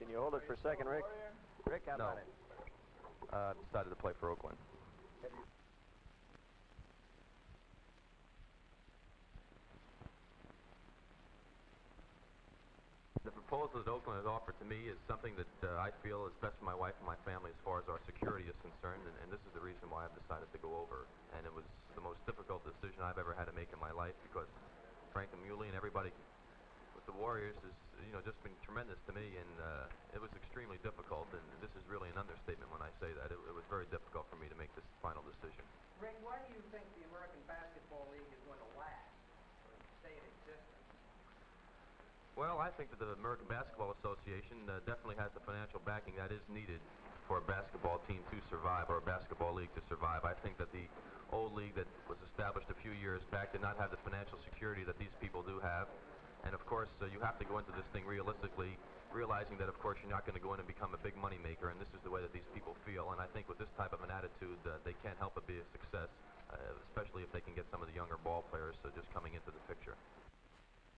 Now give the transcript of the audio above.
Can you hold it for a second, Rick? Rick, how No. about it? Uh, decided to play for Oakland. The proposal that Oakland has offered to me is something that uh, I feel is best for my wife and my family as far as our security is concerned, and, and this is the reason why I've decided to go over. And it was the most difficult decision I've ever had to make in my life because Frank and Mieuli and everybody with the Warriors has, you know, just been tremendous to me, and uh, it was extremely difficult. And this is really an understatement when I say that. It, it was very difficult for me to make this final decision. Rick, why do you think the American Basketball League is going to last or stay in existence? Well, I think that the American Basketball Association uh, definitely has the financial backing that is needed for a basketball team to survive or a basketball league to survive. I think that the old league that was established a few years back did not have the financial security that these people do have. And of course, uh, you have to go into this thing realistically, realizing that of course you're not going to go in and become a big money maker, and this is the way that these people feel. And I think with this type of an attitude, uh, they can't help but be a success, uh, especially if they can get some of the younger ball players uh, just coming.